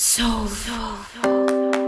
Soul. Soul.